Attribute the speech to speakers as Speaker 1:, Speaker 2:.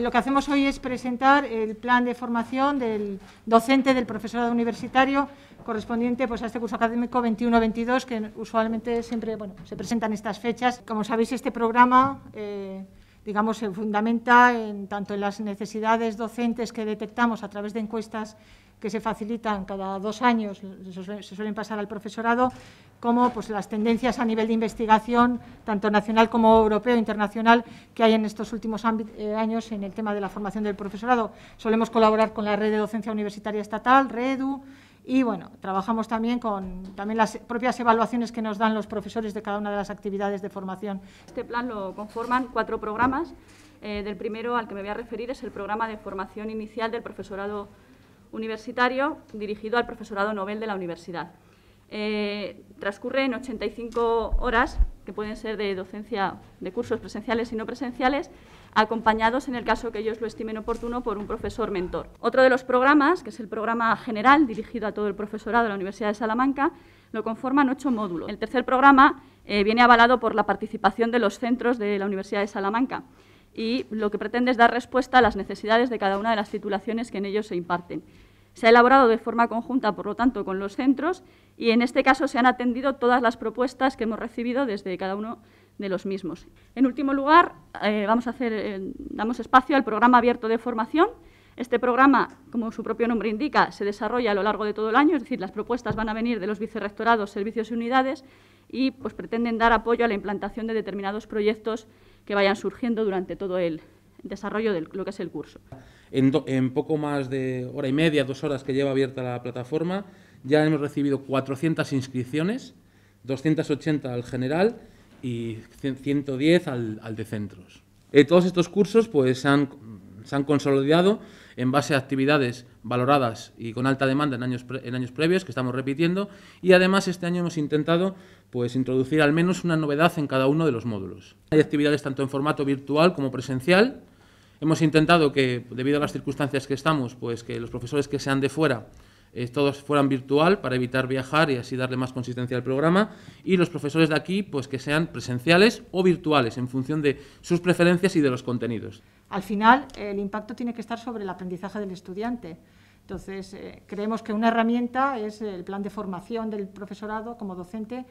Speaker 1: Lo que hacemos hoy es presentar el plan de formación del docente del profesorado universitario correspondiente pues, a este curso académico 21-22, que usualmente siempre bueno, se presentan estas fechas. Como sabéis, este programa eh, digamos, se fundamenta en, tanto en las necesidades docentes que detectamos a través de encuestas que se facilitan cada dos años, se suelen pasar al profesorado, como pues, las tendencias a nivel de investigación, tanto nacional como europeo e internacional, que hay en estos últimos eh, años en el tema de la formación del profesorado. Solemos colaborar con la Red de Docencia Universitaria Estatal, REDU, y bueno, trabajamos también con también las propias evaluaciones que nos dan los profesores de cada una de las actividades de formación.
Speaker 2: Este plan lo conforman cuatro programas. Eh, del primero al que me voy a referir es el programa de formación inicial del profesorado universitario dirigido al profesorado Nobel de la universidad. Eh, transcurre en 85 horas, que pueden ser de docencia de cursos presenciales y no presenciales, acompañados, en el caso que ellos lo estimen oportuno, por un profesor mentor. Otro de los programas, que es el programa general dirigido a todo el profesorado de la Universidad de Salamanca, lo conforman ocho módulos. El tercer programa eh, viene avalado por la participación de los centros de la Universidad de Salamanca y lo que pretende es dar respuesta a las necesidades de cada una de las titulaciones que en ellos se imparten. Se ha elaborado de forma conjunta, por lo tanto, con los centros y en este caso se han atendido todas las propuestas que hemos recibido desde cada uno de los mismos. En último lugar, eh, vamos a hacer, eh, damos espacio al programa abierto de formación. Este programa, como su propio nombre indica, se desarrolla a lo largo de todo el año, es decir, las propuestas van a venir de los vicerrectorados, servicios y unidades y pues, pretenden dar apoyo a la implantación de determinados proyectos que vayan surgiendo durante todo el desarrollo de lo que es el curso.
Speaker 3: En, poco más de hora y media, dos horas que lleva abierta la plataforma, ya hemos recibido 400 inscripciones, 280 al general y 110 al, al de centros. Eh, todos estos cursos pues, se, han, se han consolidado en base a actividades valoradas y con alta demanda en años, en años previos, que estamos repitiendo, y además este año hemos intentado pues, introducir al menos una novedad en cada uno de los módulos. Hay actividades tanto en formato virtual como presencial. Hemos intentado que, debido a las circunstancias que estamos, pues que los profesores que sean de fuera eh, todos fueran virtual para evitar viajar y así darle más consistencia al programa y los profesores de aquí pues que sean presenciales o virtuales en función de sus preferencias y de los contenidos.
Speaker 1: Al final el impacto tiene que estar sobre el aprendizaje del estudiante. Entonces, eh, creemos que una herramienta es el plan de formación del profesorado como docente